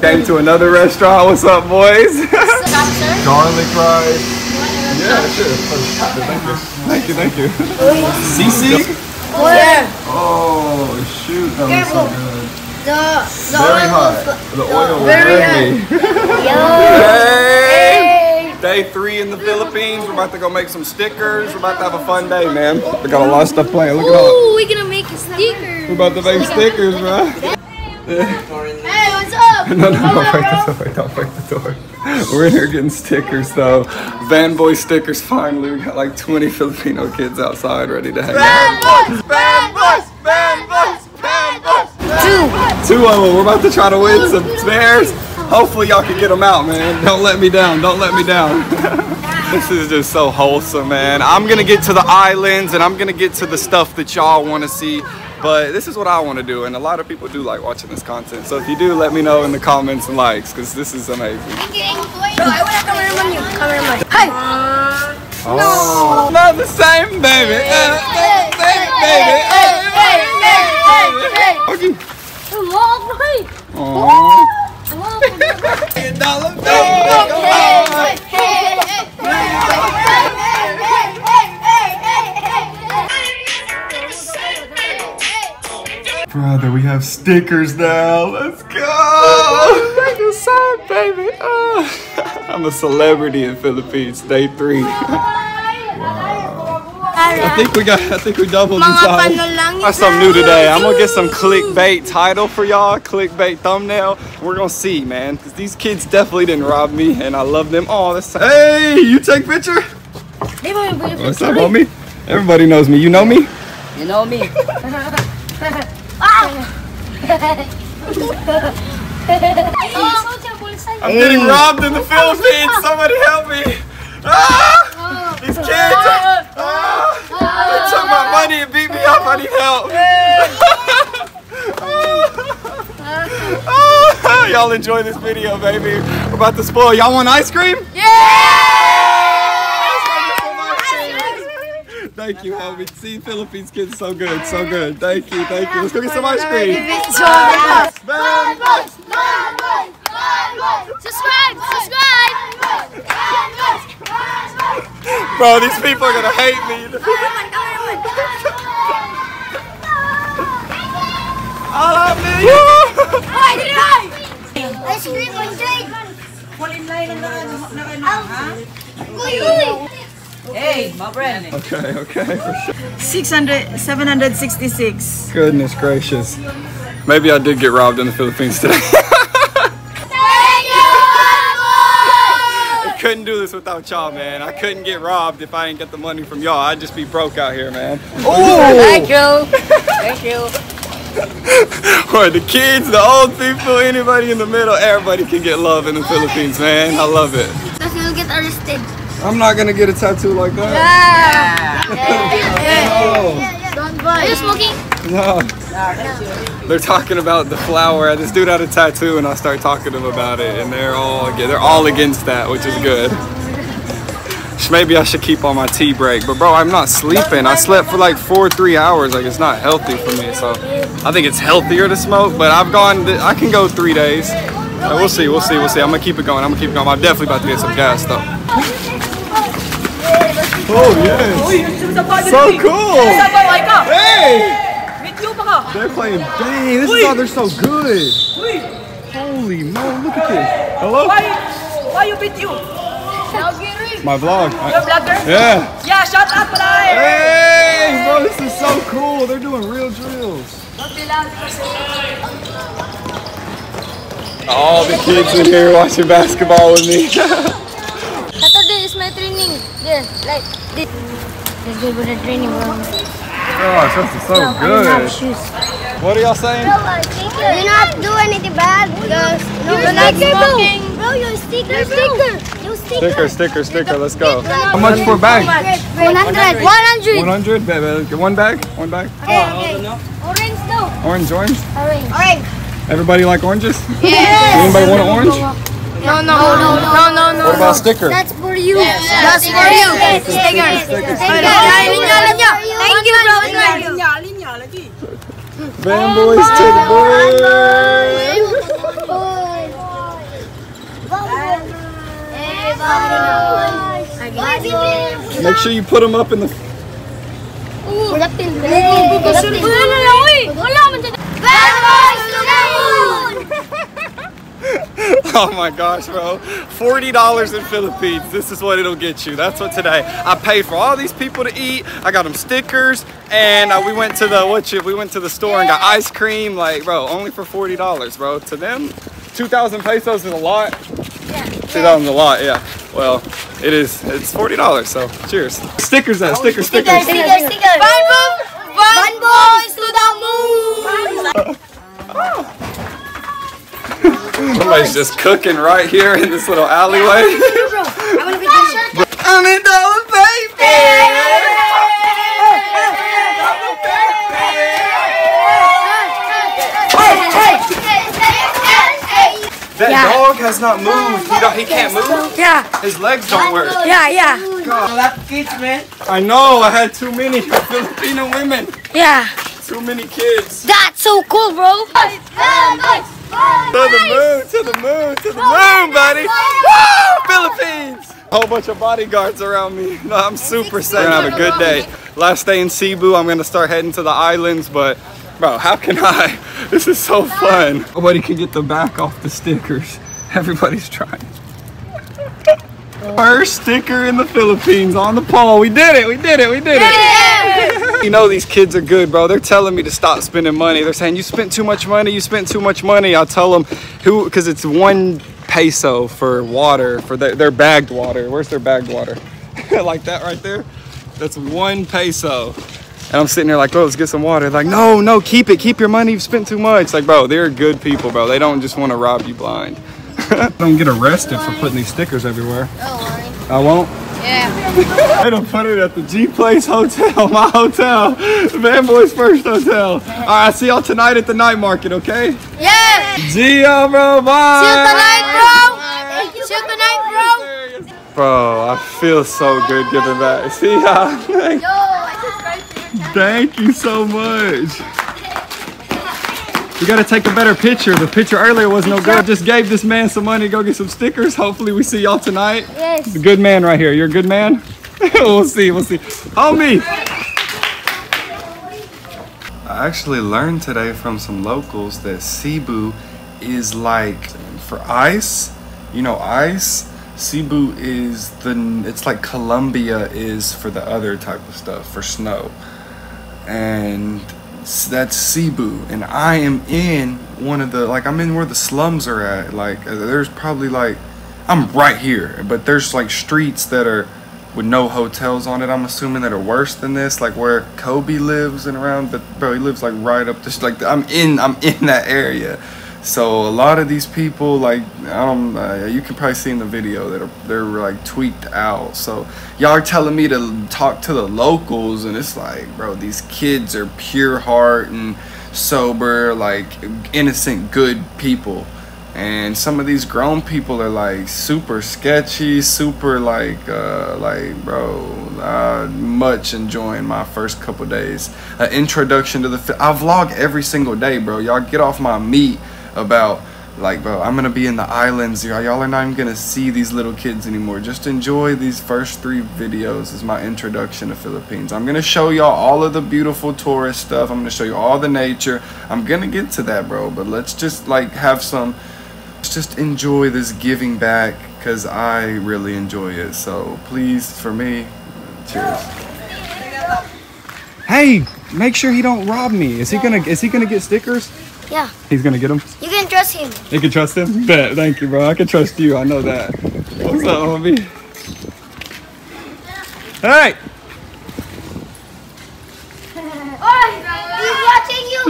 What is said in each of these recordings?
Came to another restaurant. What's up, boys? Garlic rice. Yeah, sure. Thank you, thank you. Thank you. CC? Oh, yeah. Oh, shoot. That was so good. The, the Very oil hot. was- The oil was very ready. Hey! Day three in the Philippines. We're about to go make some stickers. We're about to have a fun day, man. We got a lot of stuff planned. Look at all. Ooh, we're gonna make a sticker. We're about to make stickers, bro. Hey, what's up? No, no, don't break the door. Don't break the door. We're in here getting stickers, though. Van Boy stickers, finally. We got like 20 Filipino kids outside ready to hang out. Bus, Van Bus, Van Bus, Van Bus. Two of them. We're about to try to win some spares. Hopefully, y'all can get them out, man. Don't let me down. Don't let me down. this is just so wholesome, man. I'm going to get to the islands and I'm going to get to the stuff that y'all want to see. But this is what I want to do, and a lot of people do like watching this content. So if you do, let me know in the comments and likes, because this is amazing. Oh, not the same, baby. Uh, not the same, baby. Uh, okay. Aw. Dollar Brother, we have stickers now. Let's go. Make a sign, baby. Ah. I'm a celebrity in Philippines. Day three. I think we got. I think we doubled in Mga size. That's something new today. I'm gonna get some clickbait title for y'all, clickbait thumbnail. We're gonna see, man, because these kids definitely didn't rob me, and I love them all. This hey, you take picture? What's up, homie? Everybody knows me. You know me? You know me. I'm getting robbed in the Philippines. Somebody help me! Ah! These kids! Ah! They took my money and beat me up. I need help. Ah! Y'all enjoy this video, baby. We're about to spoil. Y'all want ice cream? Thank you, homie. See, Philippines kids so good, so good. Thank you, thank you. Let's go get some ice cream. Subscribe, subscribe. Van Bus, Van Bus. Bro, these people are gonna hate me. I love you. Ice cream on Jake. Kulin line na na na ha? Uy, uy. Hey, my friend. Okay, okay, for sure. 600, 766. Goodness gracious. Maybe I did get robbed in the Philippines today. Thank you, Van Bus. couldn't do this without y'all, man. I couldn't get robbed if I ain't get the money from y'all. I'd just be broke out here, man. Oh! Thank you. Thank you. Or the kids, the old people, anybody in the middle, everybody can get love in the Philippines, man. I love it. Because you'll get arrested. I'm not gonna get a tattoo like that. Oh. Don't buy. Are you smoking? No. They're talking about the flower. This dude had a tattoo, and I start talking to them about it, and they're all they're all against that, which is good. Maybe I should keep on my tea break, but bro, I'm not sleeping. I slept for like four, three hours. Like it's not healthy for me. So I think it's healthier to smoke, but I've gone. I can go three days. We'll see. We'll see. We'll see. I'm gonna keep it going. I'm gonna keep it going. I'm definitely about to get some gas though. Oh yes. Oh, so cool. Hey. They're playing dang, this is why they're so good. Holy mo, look at this. Hello? Why, why you beat you? My vlog. You're vlogger? Yeah. Yeah, shut up, pare! Hey, bro, this is so cool. They're doing real drills. All the kids in here watching basketball with me. Saturday training. There, like this. Let's go for the training, bro. Gosh, this is so I don't good. shoes. What are y'all saying? You not do anything bad because no, you're not smoking. Bro, you're a sticker, sticker. Sticker, sticker. sticker, sticker. Let's go. How much for a bag? 100. 100. 100? Baby, One bag? One bag? Okay, oh, okay. Orange no. Orange, orange? Orange. Orange. Everybody like oranges? Yes. Anybody want an orange? No, no, no, no, no, no. What about stickers? sticker? That's for you. That's for you. Thank you, bro. Thank you. To the boys. Make sure you put them up in the. Put boys to the boys. Oh my gosh, bro. $40 in Philippines. This is what it'll get you. That's what today. I paid for all these people to eat. I got them stickers and uh, we went to the what you we went to the store and got ice cream like, bro, only for $40, bro. To them, 2000 pesos is a lot. 2000 is a lot, yeah. Well, it is it's $40, so cheers. Stickers that, stickers, stickers. Sticker, sticker. Bad boys. Bad boys to the moon! Somebody's just cooking right here in this little alleyway. I wanna be the Hundred dollar That dog has not moved. He don't. He can't move. Yeah, His legs don't work. yeah, yeah, kids, man. I know. I had too many Filipino women. yeah. Too many kids. That's so cool, bro. To the moon. To the moon. To the moon, buddy. Woo! Philippines. A whole bunch of bodyguards around me. No, I'm super safe. We're gonna have a good day. Last day in Cebu. I'm gonna start heading to the islands, but. Bro, how can I? This is so fun. Nobody can get the back off the stickers. Everybody's trying. First sticker in the Philippines on the pole. We did it. We did it. We did it. You know these kids are good, bro. They're telling me to stop spending money. They're saying you spent too much money. You spent too much money. I'll tell them who because it's one peso for water for their, their bagged water. Where's their bagged water? like that right there. That's one peso. And I'm sitting there like, bro, let's get some water. Like, no, no, keep it. Keep your money. You've spent too much. Like, bro, they're good people, bro. They don't just want to rob you blind. don't get arrested for putting these stickers everywhere. I won't. Yeah. they don't put it at the G Place Hotel, my hotel, Van Boy's first hotel. All right, I'll see y'all tonight at the night market, okay? Yeah! See y'all, bro. Bye. See you tonight, bro! See you tonight, bro! Bro, I feel so good giving back. See y'all. Thank you so much. You gotta take a better picture. The picture earlier was no good. Just gave this man some money to go get some stickers. Hopefully we see y'all tonight. Yes. The good man right here. You're a good man? we'll see, we'll see. Homie! I actually learned today from some locals that Cebu is like for ice. You know ice? Cebu is the it's like Colombia is for the other type of stuff for snow. And that's Cebu and I am in one of the like I'm in where the slums are at. Like uh, there's probably like I'm right here, but there's like streets that are with no hotels on it. I'm assuming that are worse than this, like where Kobe lives and around. But bro, he lives like right up just like I'm in I'm in that area. So a lot of these people, like um, uh, you can probably see in the video that are they're like tweaked out. So y'all are telling me to talk to the locals, and it's like, bro, these kids are pure heart and sober, like innocent, good people. And some of these grown people are like super sketchy, super like, uh, like, bro, uh, much enjoying my first couple days. An introduction to the, I vlog every single day, bro. Y'all get off my meat about, like, bro, I'm gonna be in the islands. Y'all, y'all are not even gonna see these little kids anymore. Just enjoy these first three videos as my introduction to Philippines. I'm gonna show y'all all of the beautiful tourist stuff. I'm gonna show you all the nature. I'm gonna get to that, bro. But let's just like have some let's just enjoy this giving back because I really enjoy it. So please, for me, cheers. Hey, make sure he don't rob me. Is he gonna is he gonna get stickers? Yeah, He's gonna get him? you can trust him. You can trust him? Bet, thank you, bro. I can trust you. I know that. What's up, homie? Hey! He's watching you.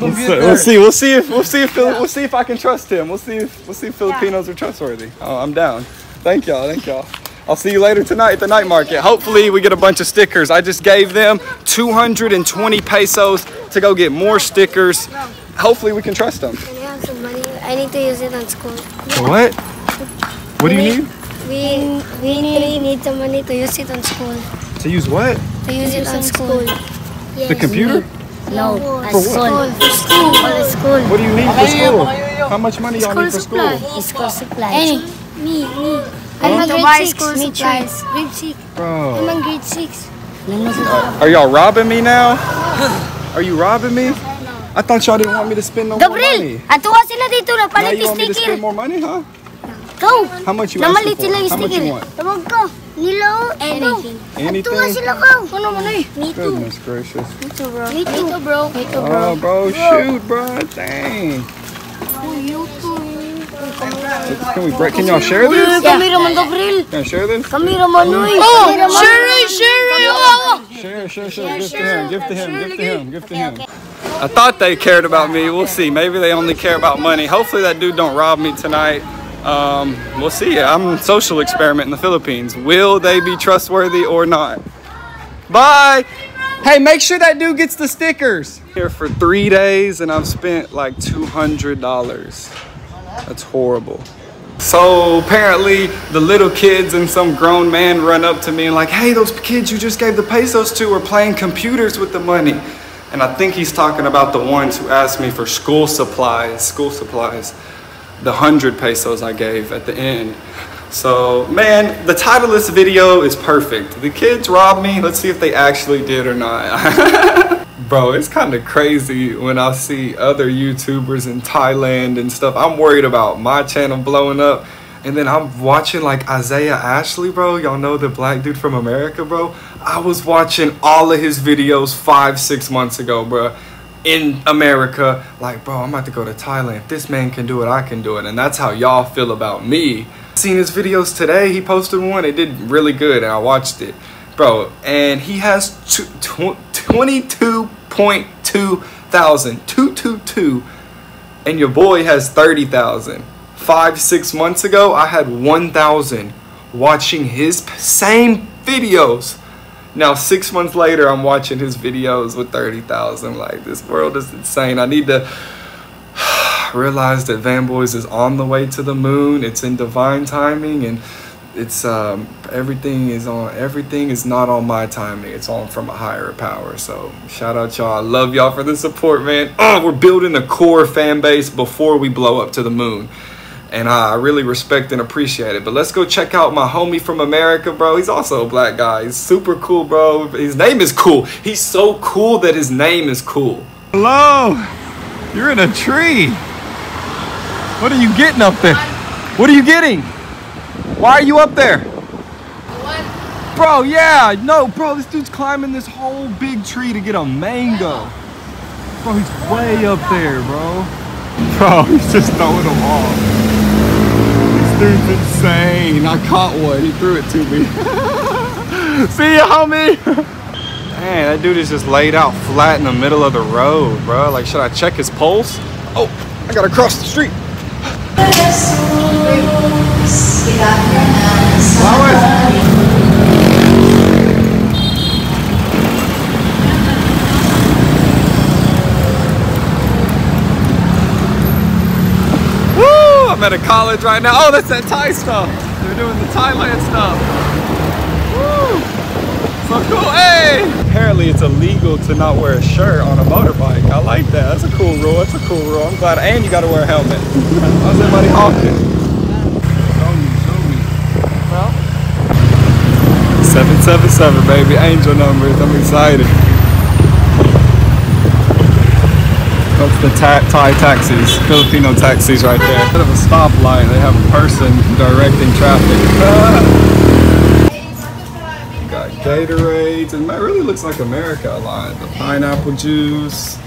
We'll see, we'll see. We'll see if we'll see if Phil- we'll see if I can trust him. We'll see if we'll see if Filipinos are trustworthy. Oh, I'm down. Thank y'all. Thank y'all. I'll see you later tonight at the night market. Hopefully we get a bunch of stickers. I just gave them 220 pesos to go get more stickers. Hopefully we can trust them. Can you have some money? I need to use it on school. What? What do you need? We we need, need some money to use it on school. To use what? To use it on school. The computer? No, at For school. what? For school. For school. What do you need for school? How much money y'all need for school? School supplies. Any. Me, me. I'm a grade six. Me supplies. Grade six. I'm Bro. in grade six. Are y'all robbing me now? Are you robbing me? I thought y'all didn't want me to spend no more Gabriel, money. atuwa sila dito na Now palit you want me to spend more money, huh? Go. How much you Namalit asking for? yung How much you want? Tawag ko. Nilo. Anything. Anything? Atuwa sila ko. Ano mo na eh? Me too. Goodness gracious. Me too, bro. Me too, bro. Me too, Oh, bro, shoot, bro. Dang. You too. Can we break? Can y'all share this? Kami raman, Gabriel. Can I share this? Kami raman, uy. Oh, share it, share it. Oh. Share, share, share. Give to him. Give to him. Give to him. Give to him. I thought they cared about me. We'll see. Maybe they only care about money. Hopefully that dude don't rob me tonight. Um, we'll see. I'm a social experiment in the Philippines. Will they be trustworthy or not? Bye. Hey, make sure that dude gets the stickers. Here for three days and I've spent like $200. That's horrible. So apparently the little kids and some grown man run up to me and like, hey, those kids you just gave the pesos to are playing computers with the money. And I think he's talking about the ones who asked me for school supplies, school supplies, the hundred pesos I gave at the end. So man, the title of this video is perfect. The kids robbed me. Let's see if they actually did or not. Bro, it's kind of crazy when I see other YouTubers in Thailand and stuff. I'm worried about my channel blowing up. And then I'm watching like Isaiah Ashley, bro. Y'all know the black dude from America, bro. I was watching all of his videos five, six months ago, bro. In America, like, bro, I'm about to go to Thailand. If this man can do it, I can do it. And that's how y'all feel about me. Seen his videos today. He posted one. It did really good, and I watched it, bro. And he has two, tw- 22.2 thousand, 222, and your boy has 30,000. Five, six months ago, I had 1,000 watching his same videos. Now, six months later, I'm watching his videos with 30,000. Like, this world is insane. I need to realize that Van Boys is on the way to the moon. It's in divine timing, and it's um, everything is on. Everything is not on my timing. It's on from a higher power. So shout out y'all. I love y'all for the support, man. Oh, we're building a core fan base before we blow up to the moon. And I really respect and appreciate it. But let's go check out my homie from America, bro. He's also a black guy. He's super cool, bro. His name is cool. He's so cool that his name is cool. Hello. You're in a tree. What are you getting up there? What are you getting? Why are you up there? Bro, yeah, no, bro, this dude's climbing this whole big tree to get a mango. Bro, he's way up there, bro. Bro, he's just throwing them off. This dude's insane. I caught one. He threw it to me. See ya, homie. Man, that dude is just laid out flat in the middle of the road, bro. Like, should I check his pulse? Oh, I gotta cross the street. I'm at a college right now. Oh, that's that Thai stuff. They're doing the Thailand stuff. Woo! So cool. Hey! Apparently, it's illegal to not wear a shirt on a motorbike. I like that. That's a cool rule. That's a cool rule. I'm glad. And you got to wear a helmet. How's everybody honking? Show me, show me. Well, 777, baby. Angel numbers. I'm excited. That's the ta- Thai taxis, Filipino taxis right there. Instead of a stoplight, they have a person directing traffic. Got Gatorades, and that really looks like America a lot. The pineapple juice.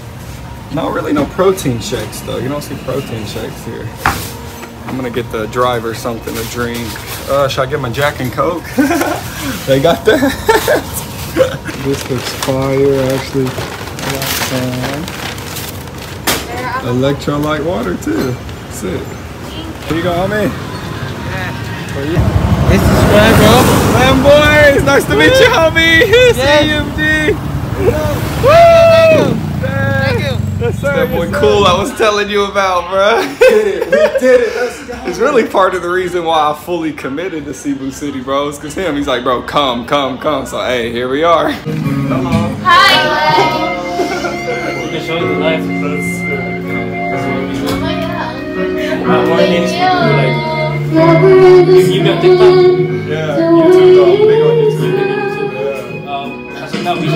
Not really no protein shakes though. You don't see protein shakes here. I'm gonna get the driver something to drink. Uh, should I get my Jack and Coke? they got that. this looks fire, actually. I got. Electrolyte water too. Sick. Here you go, homie. For you. This is where, bro. Man, boys, nice to meet you, homie. CMD. Woo! Thank you. Yes, sir. That boy cool I was telling you about, bro. We did it. We did it. Let's go. It's really part of the reason why I fully committed to Cebu City, bro. It's because him. He's like, bro, come, come, come. So, hey, here we are. We can show you the life because uh, that's what we do. One needs to do like You got TikTok? Yeah, YouTube though. Big on YouTube. Um, I think now we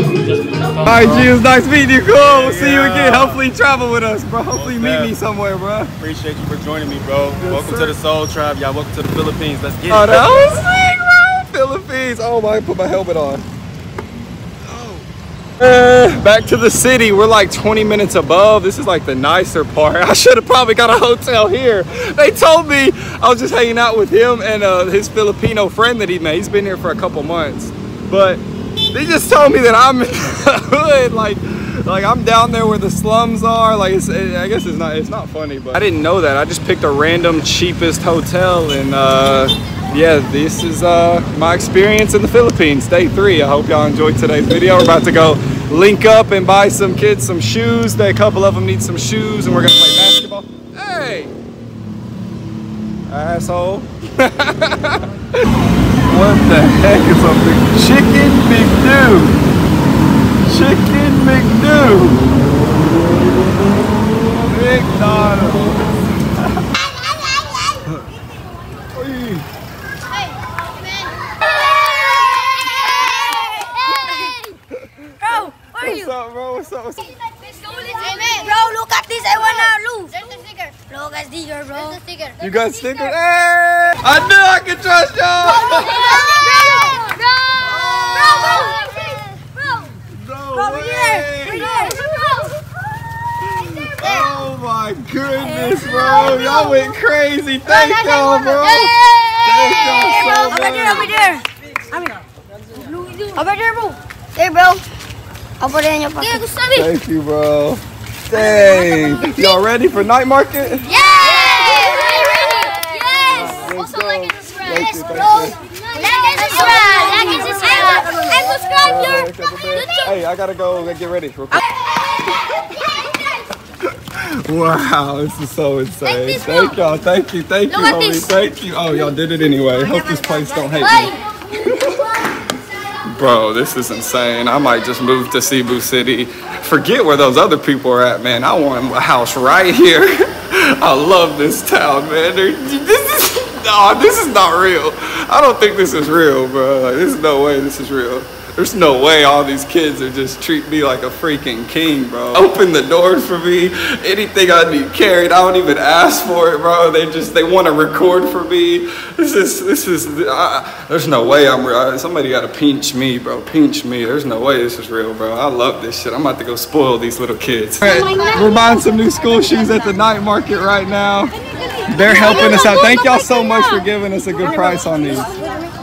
should. All right, G, it nice meeting you. Cool. We'll see you again. Hopefully, travel with us, bro. Hopefully, meet me somewhere, bro. Appreciate you for joining me, bro. welcome to the Soul Tribe. Y'all welcome to the Philippines. Let's get Oh, it. that was sick, bro. Philippines. Oh my, put my helmet on. Uh, back to the city. We're like 20 minutes above. This is like the nicer part. I should have probably got a hotel here. They told me I was just hanging out with him and uh, his Filipino friend that he met. He's been here for a couple months, but they just told me that I'm in the hood. Like, like I'm down there where the slums are. Like, it's, I guess it's not. It's not funny, but I didn't know that. I just picked a random cheapest hotel and. Uh, yeah, this is uh, my experience in the Philippines, day three. I hope y'all enjoyed today's video. We're about to go link up and buy some kids some shoes. A couple of them need some shoes, and we're gonna play basketball. Hey, asshole! what the heck is up there? Chicken McDo. Chicken McDo. McDonald's. Bro, where are What's you? up, bro? What's up? What's up? Bro, look at this. I wanna lose. There's the sticker. Look at sticker, bro. There's the sticker. You got stickers? Hey! I knew I could trust y'all! Oh my goodness, bro! Y'all went crazy. Thank y'all, bro. Thank y'all so much. Over there, bro. There, bro. Over there in your pocket. Thank you, bro. Dang. Y'all ready for night market? Yes! Yes! Let's Also go. like and subscribe. Thank you, bro. thank Like and subscribe. Like and subscribe. And subscribe your YouTube. Hey, I gotta go get ready. real quick. Wow, this is so insane. Thank y'all. Thank you. Thank you, homie. Thank you. Oh, y'all did it anyway. Hope this place don't hate me. Bro, this is insane. I might just move to Cebu City. Forget where those other people are at, man. I want a house right here. I love this town, man. This is no, this is not real. I don't think this is real, bro. Like, there's no way this is real. There's no way all these kids are just treat me like a freaking king, bro. Open the doors for me. Anything I need carried, I don't even ask for it, bro. They just they want to record for me. This is this is. Uh, there's no way I'm real. Somebody got to pinch me, bro. Pinch me. There's no way this is real, bro. I love this shit. I'm about to go spoil these little kids. We're buying some new school shoes at the night market right now. They're helping us out. Thank y'all so much for giving us a good price on these.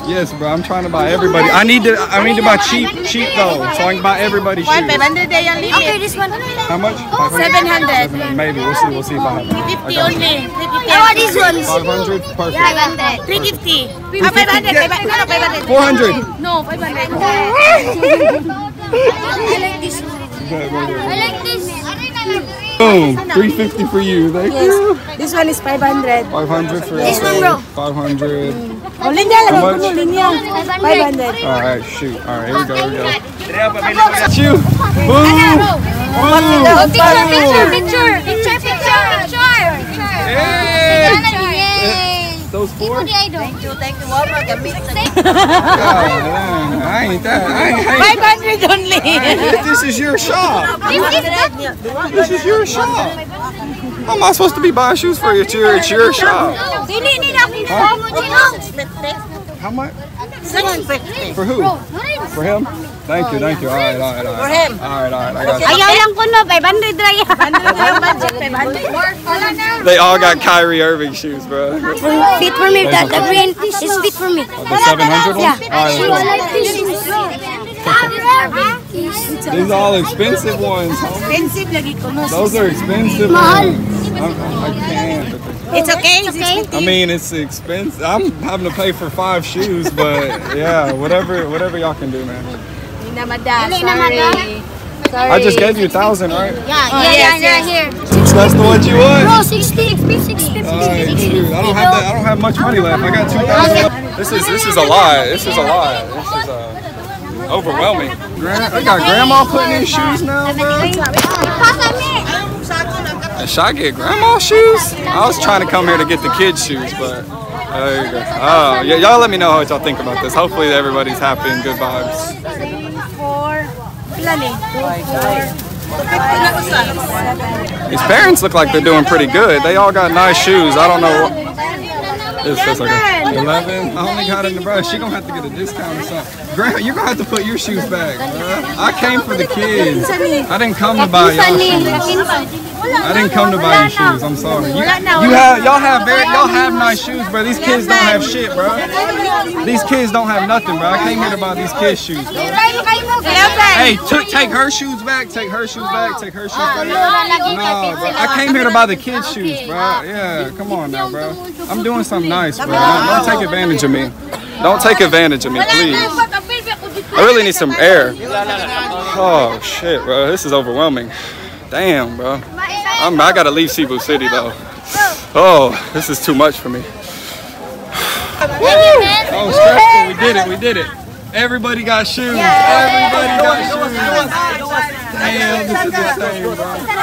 Yes, bro. I'm trying to buy everybody. I need to. I need to buy cheap, cheap though, so I can buy everybody shoes. Okay, this one. How much? 700. Maybe. We'll see. We'll see if I have it. 50 only. I want these ones. 500. Perfect. 500. 350. Ah, 500. 500. 400. No, 500. I like this one. I like this. Boom. 350 for you. Thank you. This one is 500. 500 for This one, bro. 500. Oh, linya lang. How much? Puno, 500. All right. Shoot. All right. Here we go. Here we go. Got you. Boom. Boom. Oh, picture, picture, picture. Picture, picture, picture. Hey. Yay. Those four. Thank you, thank you. Wow, gamit. God, man, I ain't that. I ain't, I ain't, 500 only. this is your shop. This is your shop. How am I supposed to be buying shoes for you? It's your, it's your shop. Dili ni na How much? 750. For who? For him? Thank you, thank you. All right, all right, all right. For him. All right, all right. I got you. Ayaw lang ko no, 500 ra yan. 100 lang budget, 500. They all got Kyrie Irving shoes, bro. Fit for me, that the green is fit for me. The 700 ones? Yeah. All right, this. These are all expensive ones. Expensive lagi ko no. Those are expensive Mahal. ones. I, I can't. It's okay. It's okay. I mean, it's expensive. I'm having to pay for five shoes, but yeah, whatever, whatever y'all can do, man. Hindi na madam. Dili na Sorry. Sorry. I just gave you a thousand, right? Yeah, Oh, yeah, yes, yeah, yes. here. That's the one you want. Bro, 60, 60, 50, All right, shoot. I don't have that. I don't have much money left. I got two thousand. left. This is this is a lot. This is a lot. This is uh, overwhelming. Gran- I got grandma putting in shoes now, bro. And should I get grandma shoes? I was trying to come here to get the kids shoes, but There you go. Oh, yeah, y'all let me know what y'all think about this. Hopefully everybody's happy and good vibes. Four. Eh? These parents look like they're doing pretty good. They all got nice shoes. I don't know what. This feels like a 11. I only got in the brush. She gonna have to get a discount or something. Grant, you're gonna have to put your shoes back, bruh. I came for the kids. I didn't come to buy y'all shoes. I didn't come to buy you shoes. I'm sorry. You, you have y'all have very y'all have nice shoes, bro. These kids don't have shit, bro. These kids don't have nothing, bro. I came here to buy these kids shoes, bro. Hey, take her shoes back. Take her shoes back. Take her shoes back. No, bro. I came here to buy the kids' shoes, bro. Yeah, come on now, bro. I'm doing something nice, bro. Don't, don't take advantage of me. Don't take advantage of me, please. I really need some air. Oh shit, bro. This is overwhelming. Damn, bro. I'm, I gotta leave Cebu City though. Oh, this is too much for me. Oh, stressful. We did it. We did it. Everybody got shoes. Everybody got shoes. Damn, this is insane, bro.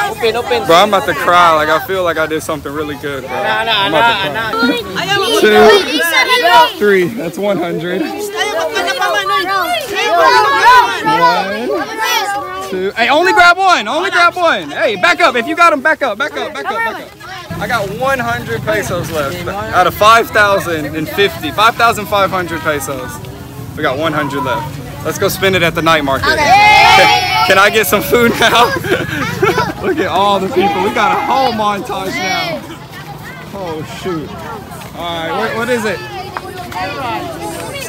Open, open. Bro, I'm about to cry. Like I feel like I did something really good, bro. Nah, nah, I'm about to nah, nah. Two, three. That's 100. One, two. Hey, only grab one. Only grab one. Hey, back up. If you got them, back up. Back up. Back up. Back up. I got 100 pesos left out of 5,050. 5,500 pesos. We got 100 left. Let's go spend it at the night market. Can I get some food now? Look at all the people. We got a whole montage now. Oh shoot. Alright, what, what is it?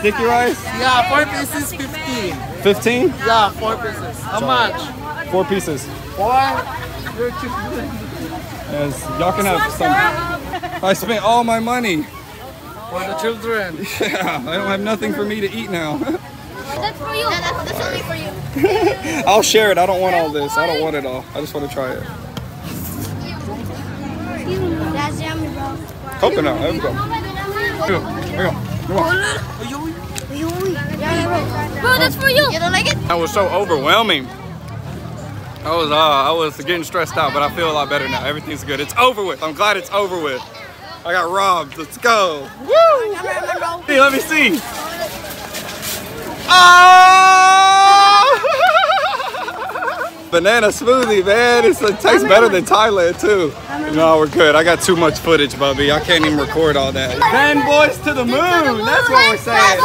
Sticky rice? Yeah, four pieces, 15. 15? Yeah, four pieces. How much? Four pieces. Four? Yes, y'all can have some. I spent all my money. For the children. Yeah, I don't have nothing for me to eat now. That's for you. That's, that's only for you. I'll share it. I don't want all this. I don't want it all. I just want to try it. That's yummy, bro. Coconut. There we go. Here we go. Here we go. Come on. Bro, that's for you. You don't like it? That was so overwhelming. I was uh, I was getting stressed out, but I feel a lot better now. Everything's good. It's over with. I'm glad it's over with. I got robbed. Let's go. Woo! Hey, let me see. Oh! Banana smoothie, man. It's, it tastes better than Thailand too. No, we're good. I got too much footage, Bubby. I can't even record all that. Van boys to the moon. That's what we're saying.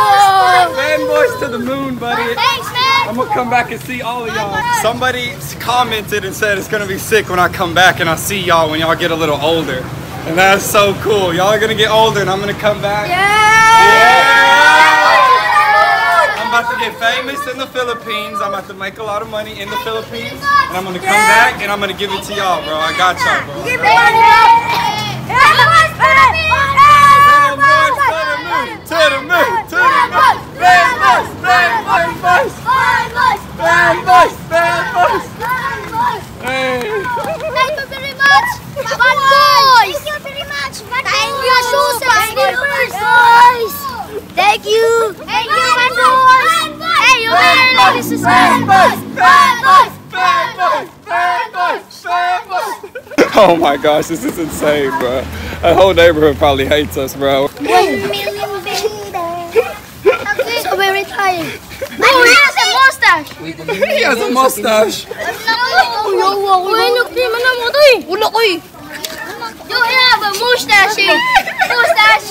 Van boys to the moon, buddy. Thanks, man. I'm gonna come back and see all of y'all. Somebody commented and said it's gonna be sick when I come back and I see y'all when y'all get a little older. And that's so cool. Y'all are gonna get older and I'm gonna come back. I'm about to get famous in the Philippines. I'm about to make a lot of money in the Philippines. And I'm gonna come back and I'm gonna give it to y'all, bro. I got y'all, bro. Give me To the moon, to the moon. Bad boys, bad boys, boys. Bad boys, bad boys. Hey. Thank you very much. Thank you very much. Thank you, slippers. Boys. Thank you. Thank you, bad boys. Hey, you better know this is bad boys. Bad boys. Oh my gosh, this is insane, bro. That whole neighborhood probably hates us, bro. One million baby. So very tired. Oh, he has a mustache. he has a mustache. You have a mustache. Eh? Mustache.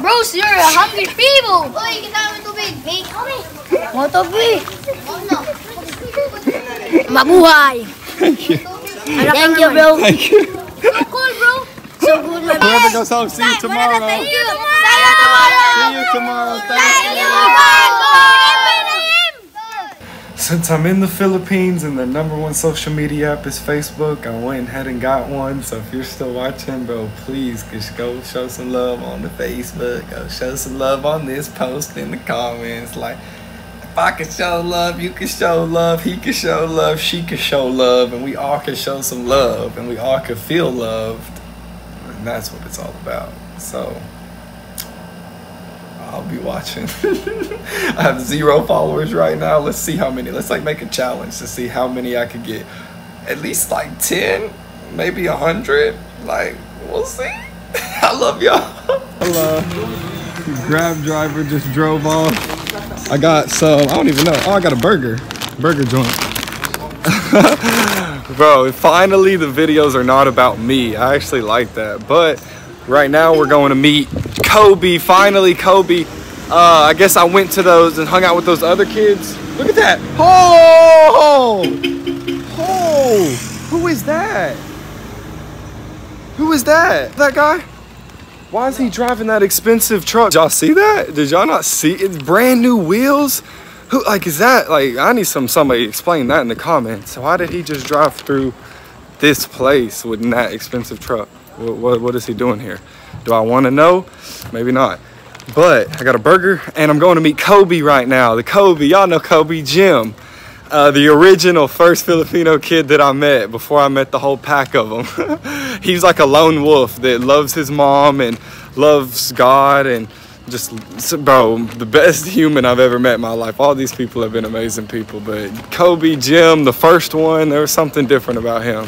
Bros, you're a hungry people. Uy, kita namin tubig. Big. Mo tubig. Mabuhay. Thank you. Thank you, bro. Thank you. Cool, bro. So good, my Whoever goes home, see you tomorrow. See you. See you tomorrow. you tomorrow. Thank you, bad boy. Since I'm in the Philippines and the number one social media app is Facebook, I went ahead and got one. So if you're still watching, bro, please just go show some love on the Facebook. Go show some love on this post in the comments. Like, if I can show love, you can show love, he can show love, she can show love, and we all can show some love, and we all can feel loved. And that's what it's all about. So, I'll be watching. I have zero followers right now. Let's see how many. Let's like make a challenge to see how many I could get. At least like 10, maybe 100. Like, we'll see. I love y'all. Hello. Grab driver just drove off. I got some, I don't even know. Oh, I got a burger. Burger joint. Bro, finally the videos are not about me. I actually like that. But right now we're going to meet Kobe. Finally, Kobe. Uh, I guess I went to those and hung out with those other kids. Look at that. Oh! Oh! Who is that? Who is that? That guy? Why is he driving that expensive truck? Did y'all see that? Did y'all not see It's brand new wheels? Who like is that? Like I need some somebody explain that in the comments. Why did he just drive through this place with that expensive truck? What, what, what is he doing here? Do I want to know? Maybe not. But I got a burger and I'm going to meet Kobe right now. The Kobe, y'all know Kobe Jim. Uh, the original first Filipino kid that I met before I met the whole pack of them. He's like a lone wolf that loves his mom and loves God and just, bro, the best human I've ever met in my life. All these people have been amazing people, but Kobe, Jim, the first one, there was something different about him.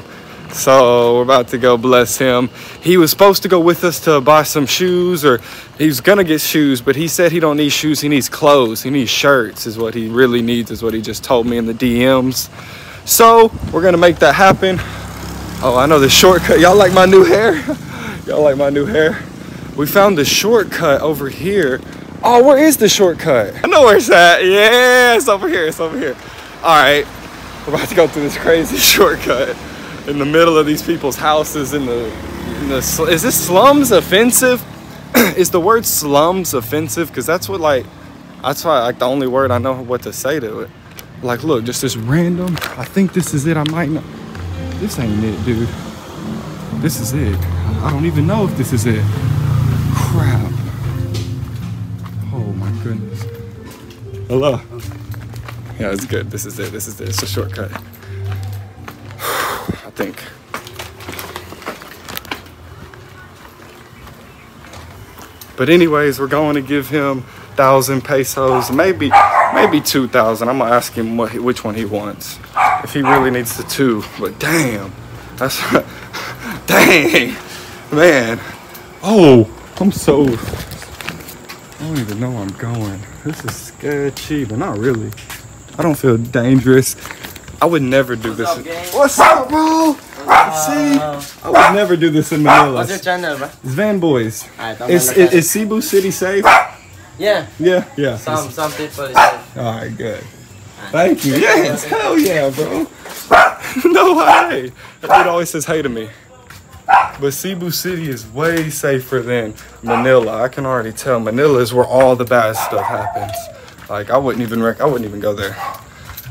So we're about to go bless him. He was supposed to go with us to buy some shoes or he was gonna get shoes, but he said he don't need shoes, he needs clothes. He needs shirts is what he really needs, is what he just told me in the DMs. So we're gonna make that happen. Oh, I know the shortcut. Y'all like my new hair? Y'all like my new hair? We found the shortcut over here. Oh, where is the shortcut? I know where it's at. Yeah, it's over here, it's over here. All right, we're about to go through this crazy shortcut in the middle of these people's houses in the, in the is this slums offensive? Is the word slums offensive? Because that's what like that's why like the only word i know what to say to it. Like look just this random i think this is it i might not this ain't it dude. This is it. I don't even know if this is it. Crap. Oh my goodness. Hello. Yeah it's good. This is it. This is it. It's a shortcut think. But anyways, we're going to give him thousand pesos, maybe maybe two thousand. I'm gonna ask him what which one he wants. If he really needs the two, but damn, that's dang, man. Oh, I'm so. I don't even know I'm going. This is sketchy, but not really. I don't feel dangerous. I would never do What's this. up, What's up, bro? See, uh, uh, uh. I would never do this in Manila. What's your channel, bro? It's Van Boys. Alright, tama Is, na is, is Cebu City safe? Yeah, Yeah, yeah. some some people is safe. All right, good. Thank you. Yes, hell yeah, bro. no way. That dude always says hey to me. But Cebu City is way safer than Manila. I can already tell. Manila is where all the bad stuff happens. Like I wouldn't even rec- I wouldn't even go there.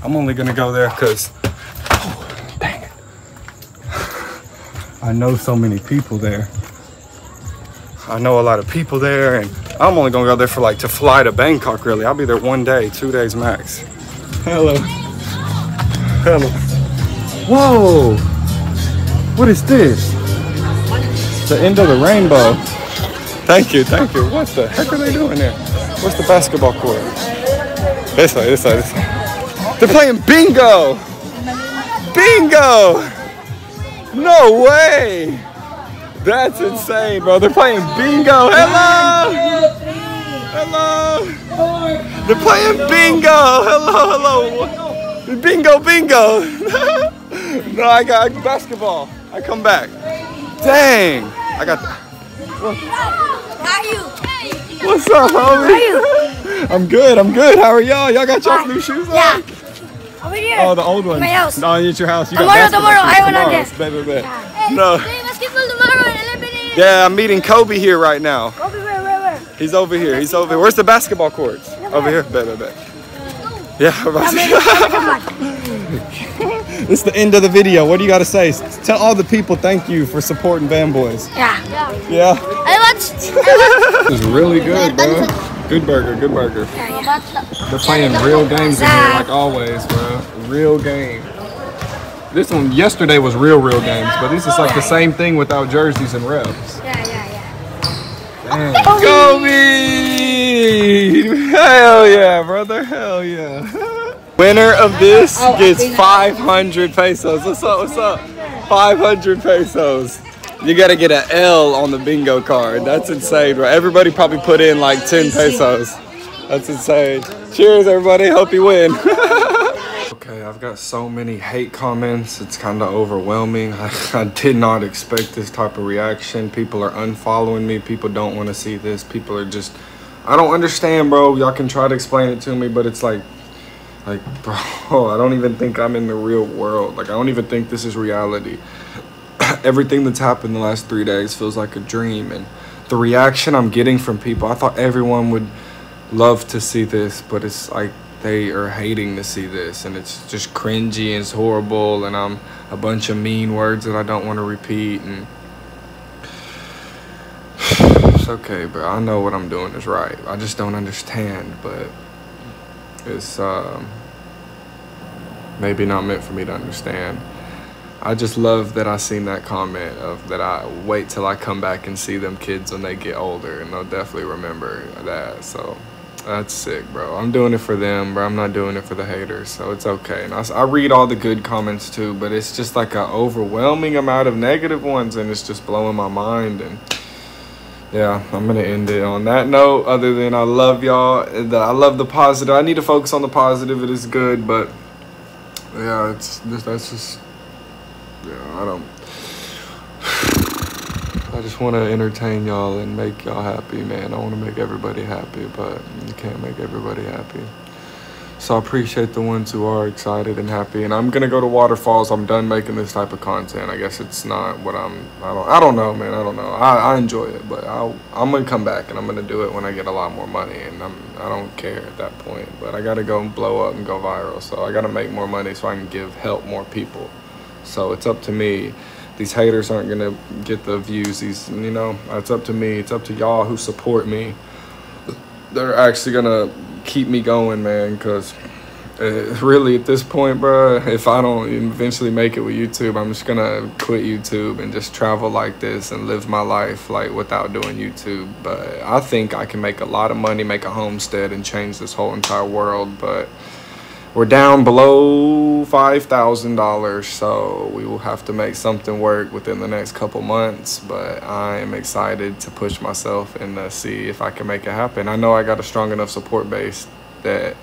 I'm only gonna go there because, oh, dang it. I know so many people there. I know a lot of people there, and I'm only gonna go there for like to fly to Bangkok. Really, I'll be there one day, two days max. Hello. Hello. Whoa. What is this? The end of the rainbow. Thank you, thank you. What the heck are they doing there? What's the basketball court? This way, this way, this way. They're playing bingo! Bingo! No way! That's insane, bro. They're playing bingo. Hello! Hello! They're playing bingo. Hello, hello. Bingo, bingo. no, I got basketball. I come back. Dang. I got. What's up, homie? I'm good. I'm good. How are y'all? Y'all got y'all new shoes on? Yeah. Over here. Oh, the old ones. My house. No, at your house. You Tomorrow, got basketball tomorrow. I shoes wanna tomorrow. get- Bet, bet, bet. Hey, No. Play basketball tomorrow at 11 a.m. Yeah, I'm meeting Kobe here right now. Kobe, where, where, where? He's over here. He's over here. Where's the basketball courts? Over here. Bet, bet, bet. Yeah, we're about to- This is the end of the video. What do you got to say? Tell all the people thank you for supporting Van Boys. Yeah. Yeah. I watched. This is really good, bro. Good burger, good burger. They're playing real games in here like always, bro. Real game. This one yesterday was real, real games, but this is like the same thing without jerseys and reps. Yeah, yeah, yeah. Dang. Kobe! Hell yeah, brother. Hell yeah. Winner of this gets 500 pesos. What's up? What's up? 500 pesos. You gotta get an L on the bingo card. That's insane, right? Everybody probably put in like 10 pesos. That's insane. Cheers, everybody. Hope you win. okay, I've got so many hate comments. It's kind of overwhelming. I, I did not expect this type of reaction. People are unfollowing me. People don't want to see this. People are just, I don't understand, bro. Y'all can try to explain it to me, but it's like, like, bro, I don't even think I'm in the real world. Like, I don't even think this is reality. Everything that's happened the last three days feels like a dream. And the reaction I'm getting from people, I thought everyone would love to see this, but it's like they are hating to see this. And it's just cringy and it's horrible. And I'm a bunch of mean words that I don't want to repeat. And it's okay, bro. I know what I'm doing is right. I just don't understand, but it's uh, maybe not meant for me to understand. I just love that I seen that comment of that I wait till I come back and see them kids when they get older and they'll definitely remember that. So that's sick, bro. I'm doing it for them, bro. I'm not doing it for the haters, so it's okay. And I, I read all the good comments too, but it's just like an overwhelming amount of negative ones and it's just blowing my mind and yeah, I'm gonna end it on that note. Other than I love y'all, I love the positive. I need to focus on the positive. It is good, but yeah, it's that's just yeah. I don't. I just want to entertain y'all and make y'all happy, man. I want to make everybody happy, but you can't make everybody happy. So I appreciate the ones who are excited and happy. And I'm gonna go to waterfalls. I'm done making this type of content. I guess it's not what I'm. I don't. I don't know, man. I don't know. I, I enjoy it, but I'll, I'm gonna come back and I'm gonna do it when I get a lot more money. And I'm. I don't care at that point. But I gotta go and blow up and go viral. So I gotta make more money so I can give help more people. So it's up to me. These haters aren't gonna get the views. These, you know, it's up to me. It's up to y'all who support me. They're actually gonna keep me going, man, because uh, really at this point, bro, if I don't eventually make it with YouTube, I'm just gonna quit YouTube and just travel like this and live my life like without doing YouTube. But I think I can make a lot of money, make a homestead, and change this whole entire world. But we're down below $5,000, so we will have to make something work within the next couple months. But I am excited to push myself and uh, see if I can make it happen. I know I got a strong enough support base that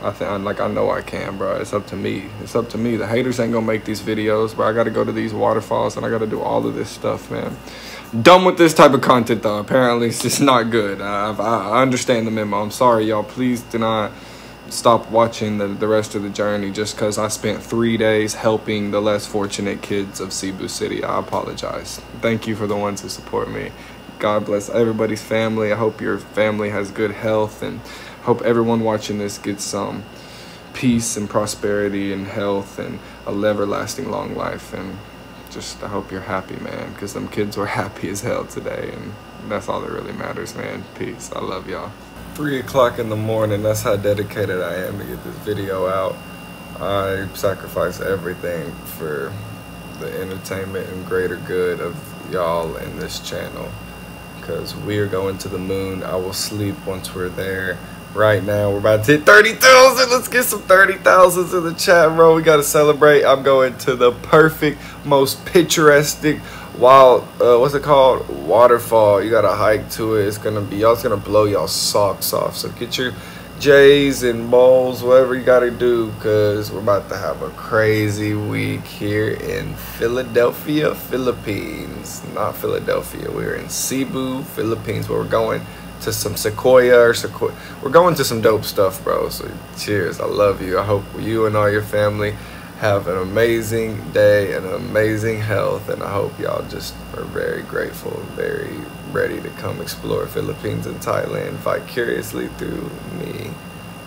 I think, like, I know I can, bro. It's up to me. It's up to me. The haters ain't gonna make these videos, but I gotta go to these waterfalls and I gotta do all of this stuff, man. Done with this type of content, though. Apparently, it's just not good. I, I understand the memo. I'm sorry, y'all. Please do not stop watching the, the rest of the journey just because I spent three days helping the less fortunate kids of Cebu City. I apologize. Thank you for the ones who support me. God bless everybody's family. I hope your family has good health and hope everyone watching this gets some peace and prosperity and health and a everlasting long life. And just I hope you're happy, man, because them kids were happy as hell today. And that's all that really matters, man. Peace. I love y'all. 3 o'clock in the morning. That's how dedicated I am to get this video out. I sacrifice everything for the entertainment and greater good of y'all in this channel. Because we are going to the moon. I will sleep once we're there. Right now, we're about to hit 30,000. Let's get some 30,000s in the chat, bro. We got to celebrate. I'm going to the perfect, most picturesque wild uh, what's it called? Waterfall. You gotta hike to it. It's gonna be y'all's gonna blow y'all socks off. So get your j's and bowls whatever you gotta do because we're about to have a crazy week here in philadelphia philippines. Not philadelphia. We're in cebu philippines where we're going to some sequoia or sequoia we're going to some dope stuff bro. So cheers. I love you. I hope you and all your family have an amazing day and amazing health and I hope y'all just are very grateful very ready to come explore Philippines and Thailand vicariously through me.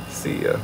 See ya.